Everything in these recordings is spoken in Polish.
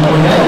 Gracias.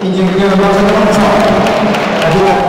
听见没听的了不要在那来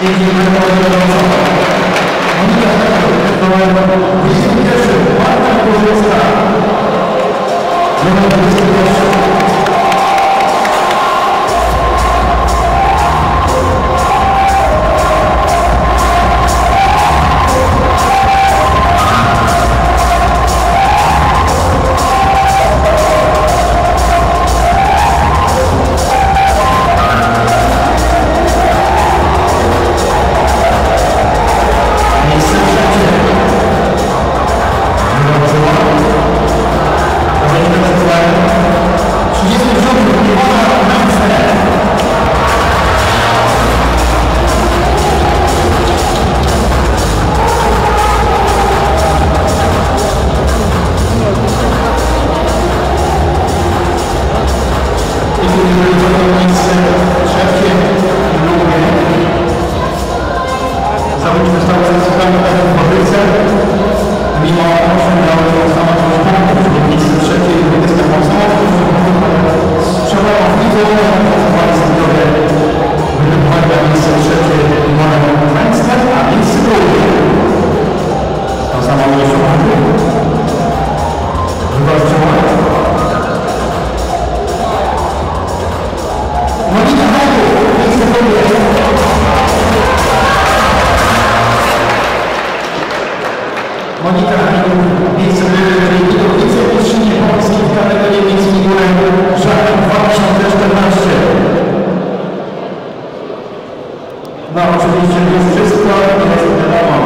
Thank you. Monika Hajdu, miejsce drugie. Monika Hajdu, miejsce drugie, wicemistrzyni Polski w kategorii miejskiej górę Żaden 2014. No oczywiście jest wszystko, jest wiadomo.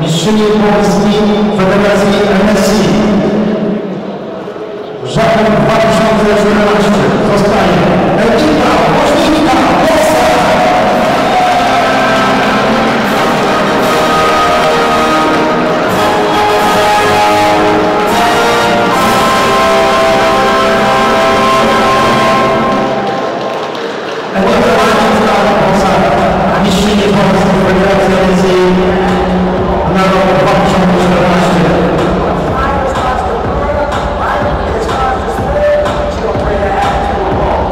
Mistrzyni Polski Federacji MSI. Żaden 2014 zostaje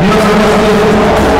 Nós vamos